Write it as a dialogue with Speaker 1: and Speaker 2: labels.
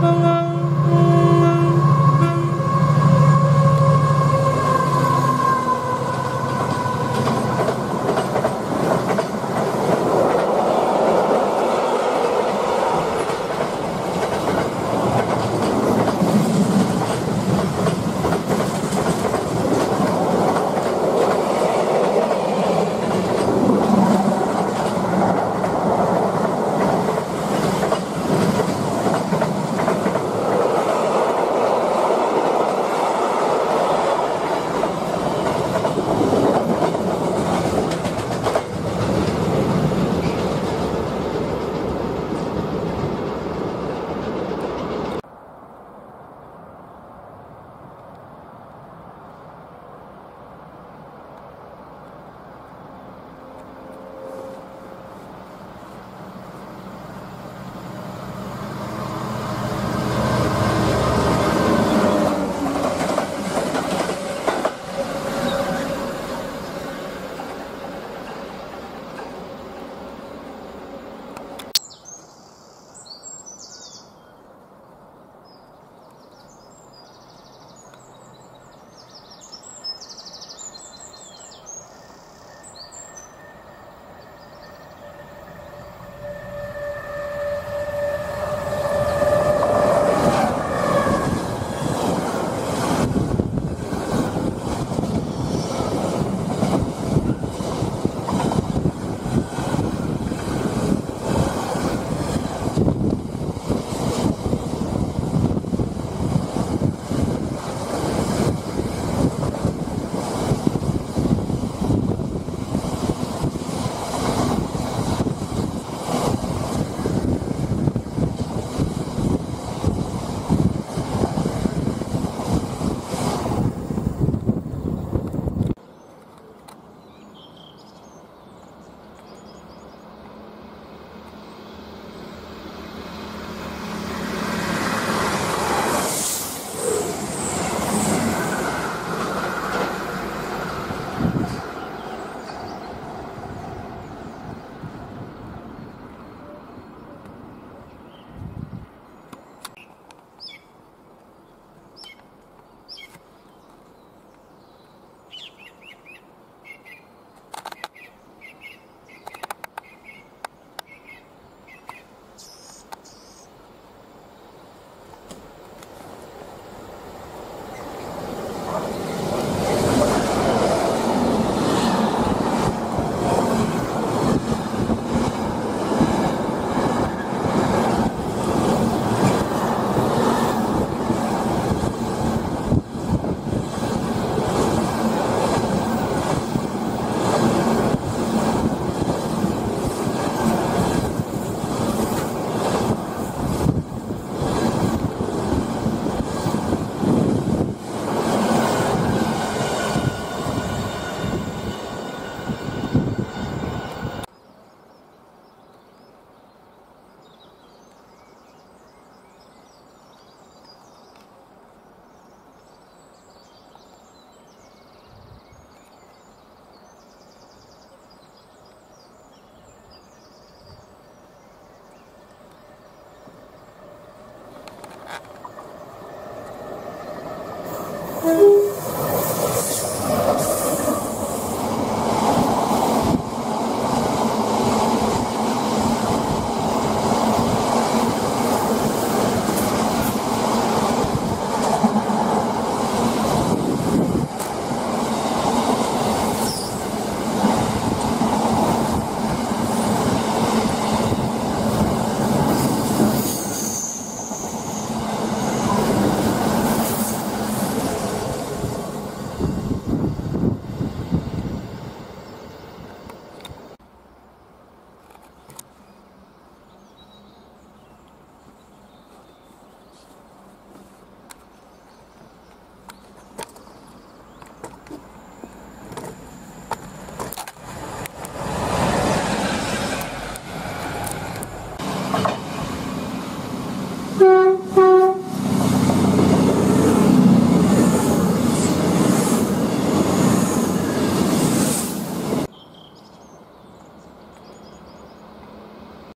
Speaker 1: Oh.